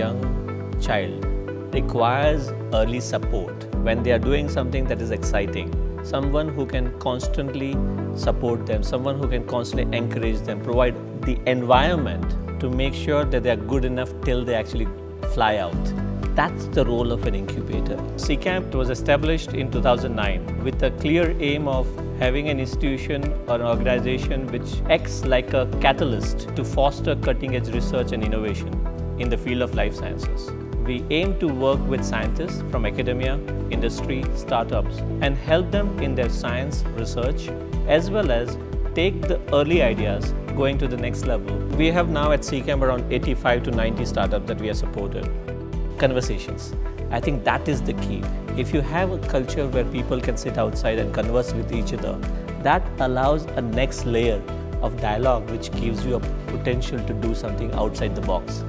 young child requires early support when they are doing something that is exciting. Someone who can constantly support them, someone who can constantly encourage them, provide the environment to make sure that they are good enough till they actually fly out. That's the role of an incubator. CCAMP was established in 2009 with a clear aim of having an institution or an organization which acts like a catalyst to foster cutting edge research and innovation in the field of life sciences. We aim to work with scientists from academia, industry, startups and help them in their science research as well as take the early ideas going to the next level. We have now at CCAMP around 85 to 90 startups that we have supported conversations. I think that is the key. If you have a culture where people can sit outside and converse with each other, that allows a next layer of dialogue which gives you a potential to do something outside the box.